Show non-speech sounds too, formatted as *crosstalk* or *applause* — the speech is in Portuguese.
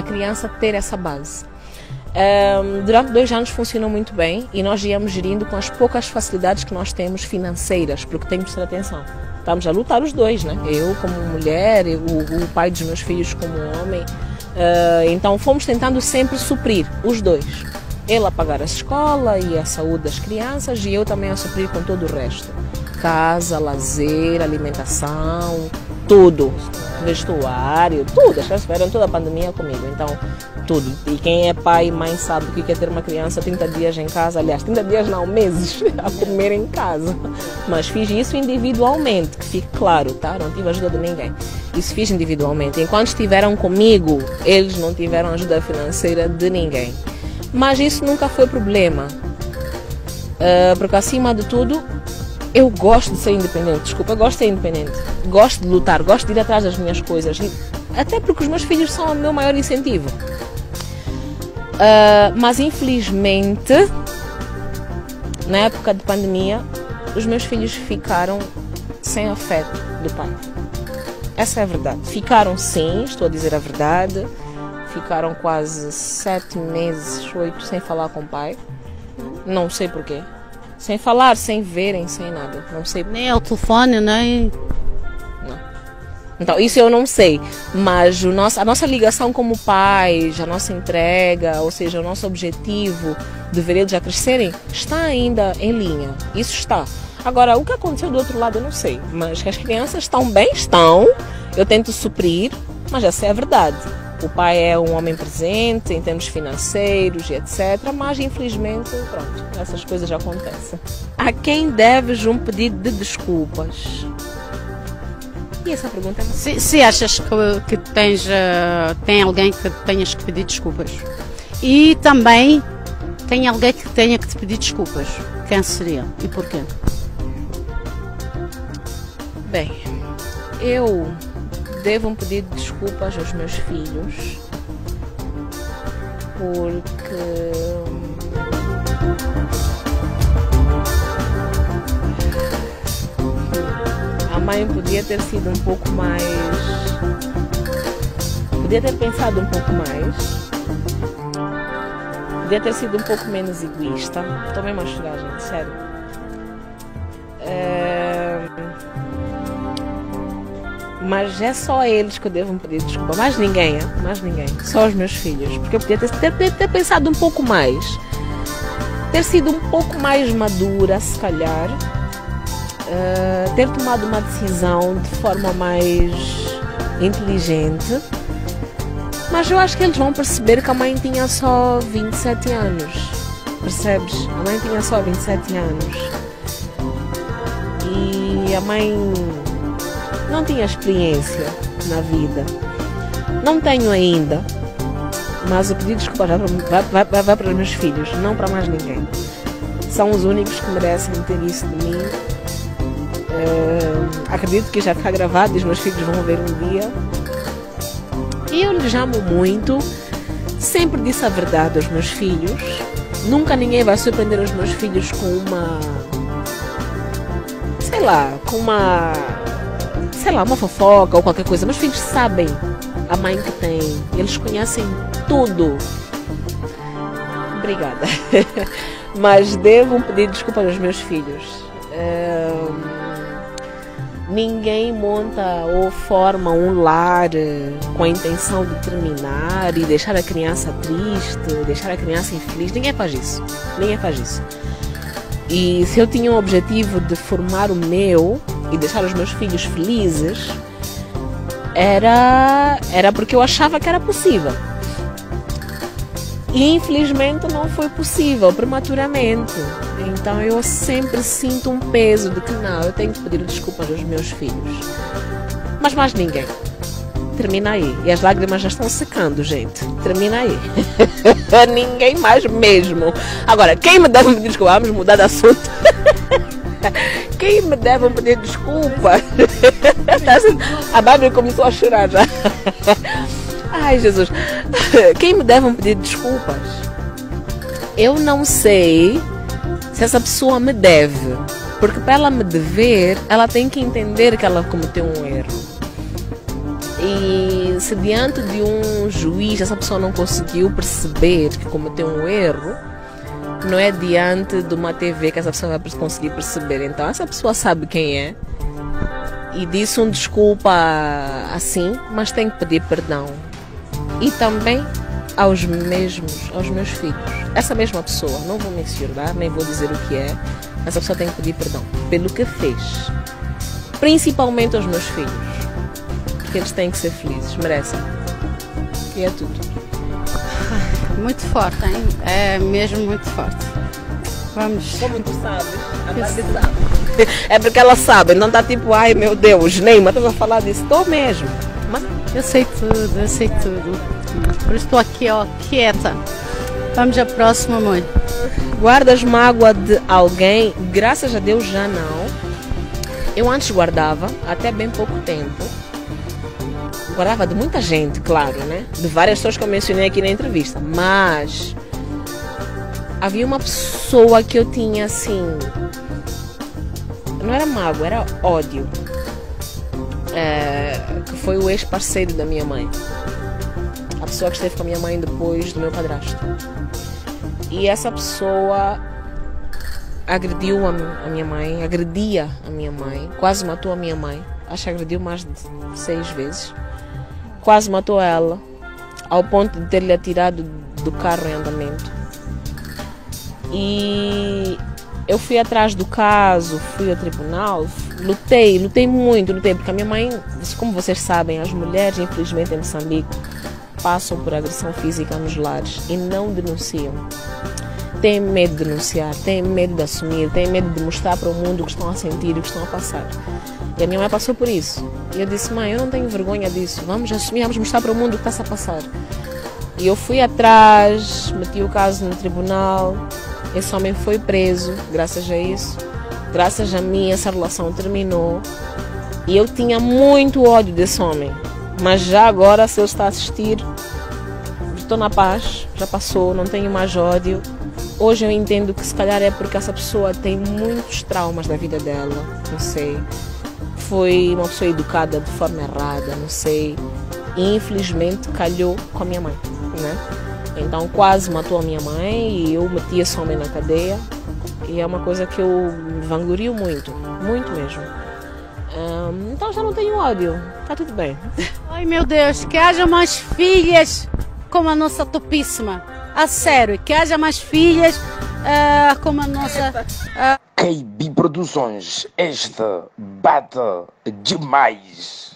a criança ter essa base. Um, durante dois anos funcionou muito bem e nós íamos gerindo com as poucas facilidades que nós temos financeiras, porque temos que ter atenção. Estamos a lutar os dois, né? Eu como mulher, o, o pai dos meus filhos como homem. Uh, então fomos tentando sempre suprir os dois. Ele a pagar a escola e a saúde das crianças e eu também a suprir com todo o resto. Casa, lazer, alimentação, tudo. Vestuário, tudo. As crianças tiveram toda a pandemia comigo. Então, tudo. E quem é pai e mãe sabe o que é ter uma criança 30 dias em casa, aliás, 30 dias não, meses *laughs* a comer em casa. Mas fiz isso individualmente, que fique claro, tá? Não tive ajuda de ninguém. Isso fiz individualmente. Enquanto estiveram comigo, eles não tiveram ajuda financeira de ninguém. Mas isso nunca foi problema. Uh, porque acima de tudo, eu gosto de ser independente. Desculpa, gosto de ser independente. Gosto de lutar, gosto de ir atrás das minhas coisas. Até porque os meus filhos são o meu maior incentivo. Uh, mas infelizmente, na época de pandemia, os meus filhos ficaram sem afeto do pai. Essa é a verdade. Ficaram sim, estou a dizer a verdade. Ficaram quase sete meses, oito, sem falar com o pai. Não sei porquê. Sem falar, sem verem, sem nada. Não sei. Nem ao telefone, nem. Então, isso eu não sei, mas o nosso, a nossa ligação como pais, a nossa entrega, ou seja, o nosso objetivo de ver eles já crescerem, está ainda em linha. Isso está. Agora, o que aconteceu do outro lado eu não sei, mas que as crianças estão bem, estão. Eu tento suprir, mas essa é a verdade. O pai é um homem presente em termos financeiros e etc. Mas infelizmente, pronto, essas coisas acontecem. A quem deves um pedido de desculpas? E essa pergunta é se, se achas que, que tens, uh, tem alguém que tenhas que pedir desculpas e também tem alguém que tenha que te pedir desculpas, quem seria e porquê? Bem, eu devo um pedido de desculpas aos meus filhos porque mãe podia ter sido um pouco mais. Podia ter pensado um pouco mais. Podia ter sido um pouco menos egoísta. Estou mesmo a chorar, gente, sério. É... Mas é só eles que eu devo pedir desculpa. Mais ninguém, mais ninguém. Só os meus filhos. Porque eu podia ter, ter, ter pensado um pouco mais. Ter sido um pouco mais madura, se calhar uh, ter tomado uma decisão de forma mais inteligente. Mas eu acho que eles vão perceber que a mãe tinha só 27 anos. Percebes? A mãe tinha só 27 anos. E a mãe não tinha experiência na vida. Não tenho ainda. Mas o pedido de desculpa vai, vai, vai, vai para os meus filhos, não para mais ninguém. São os únicos que merecem ter isso de mim Uh, acredito que já está gravado e os meus filhos vão ver um dia. E eu lhes amo muito. Sempre disse a verdade aos meus filhos. Nunca ninguém vai surpreender os meus filhos com uma. Sei lá, com uma. Sei lá, uma fofoca ou qualquer coisa. Meus filhos sabem a mãe que tem. Eles conhecem tudo. Obrigada. *laughs* Mas devo pedir desculpa aos meus filhos. Uh, Ninguém monta ou forma um lar eh, com a intenção de terminar e deixar a criança triste, deixar a criança infeliz. Ninguém faz isso. Ninguém faz isso. E se eu tinha o objetivo de formar o meu e deixar os meus filhos felizes, era, era porque eu achava que era possível. E infelizmente não foi possível prematuramente. Então eu sempre sinto um peso de que não, eu tenho que pedir desculpas aos meus filhos. Mas mais ninguém. Termina aí. E as lágrimas já estão secando, gente. Termina aí. *laughs* ninguém mais mesmo. Agora, quem me deve pedir desculpas? Vamos mudar de assunto. *laughs* quem me deve pedir desculpas? *laughs* A Bárbara começou a chorar já. Ai, Jesus. Quem me deve pedir desculpas? Eu não sei se essa pessoa me deve. Porque para ela me dever, ela tem que entender que ela cometeu um erro. E se diante de um juiz essa pessoa não conseguiu perceber que cometeu um erro, não é diante de uma TV que essa pessoa vai conseguir perceber. Então, essa pessoa sabe quem é e disse um desculpa assim, mas tem que pedir perdão. E também aos mesmos, aos meus filhos. Essa mesma pessoa, não vou mencionar, nem vou dizer o que é, essa pessoa tem que pedir perdão pelo que fez. Principalmente aos meus filhos. Porque eles têm que ser felizes, merecem. E é tudo. Muito forte, hein? É mesmo muito forte. Vamos. Como tu sabes? A sabe. É porque ela sabe, não está tipo, ai meu Deus, Neymar, estás a falar disso? Estou mesmo. Mas eu sei tudo, eu sei tudo. Por isso estou aqui, ó, quieta. Vamos à próxima, mãe. Guardas mágoa de alguém? Graças a Deus já não. Eu antes guardava, até bem pouco tempo. Guardava de muita gente, claro, né? De várias pessoas que eu mencionei aqui na entrevista. Mas havia uma pessoa que eu tinha assim. Não era mágoa, era ódio. É, que foi o ex-parceiro da minha mãe. A pessoa que esteve com a minha mãe depois do meu padrasto. E essa pessoa agrediu a, minha mãe, agredia a minha mãe, quase matou a minha mãe. Acho que agrediu mais de seis vezes. Quase matou ela, ao ponto de ter-lhe atirado do carro em andamento. E eu fui atrás do caso, fui ao tribunal, lutei, lutei muito, lutei, porque a minha mãe, como vocês sabem, as mulheres, infelizmente, em Moçambique, passam por agressão física nos lares e não denunciam. Têm medo de denunciar, têm medo de assumir, têm medo de mostrar para o mundo o que estão a sentir o que estão a passar. E a minha mãe passou por isso. E eu disse, mãe, eu não tenho vergonha disso, vamos assumir, vamos mostrar para o mundo o que está-se a passar. E eu fui atrás, meti o caso no tribunal, esse homem foi preso, graças a isso. Graças a mim, essa relação terminou. E eu tinha muito ódio desse homem. Mas já agora, se eu está a assistir, estou na paz, já passou, não tenho mais ódio. Hoje eu entendo que se calhar é porque essa pessoa tem muitos traumas da vida dela, não sei. Foi uma pessoa educada de forma errada, não sei. E infelizmente calhou com a minha mãe, né? Então quase matou a minha mãe e eu meti esse homem na cadeia. E é uma coisa que eu vanglorio muito, muito mesmo. Um, então já não tenho ódio, tá tudo bem. Ai meu Deus, que haja mais filhas como a nossa topíssima. A sério, que haja mais filhas uh, como a nossa. Uh... KB Produções, esta bata demais.